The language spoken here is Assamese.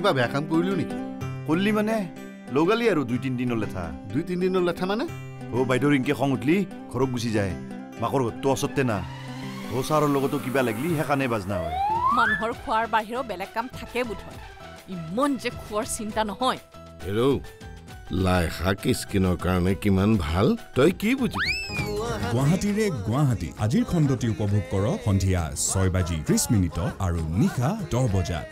কিবা বেয়া কাম কৰিলো নেকি? কৰিলি মানে? লগালি আৰু দুই তিনিদিনৰ লেঠা। দুই তিনিদিনৰ লেঠা মানে? অ' বাইদেউ ৰিংকে খং উঠলি ঘৰত গুচি যায়। মাকৰ ঘৰটো আচতে না। অ' ছাৰৰ লগতো কিবা লাগিলি সেইকাৰণে বাজনা হয়। মানুহৰ খোৱাৰ বাহিৰেও বেলেগ কাম থাকে বোধহয় ইমান যে খোৱাৰ চিন্তা নহয়। হেৰৌ লাই শাক স্কিনৰ কাৰণে কিমান ভাল তই কি বুজিবি? গুৱাহাটীৰে গুৱাহাটী আজিৰ খণ্ডটি উপভোগ কৰক সন্ধিয়া ছয় বাজি ত্ৰিছ মিনিটত আৰু নিশা দহ বজাত।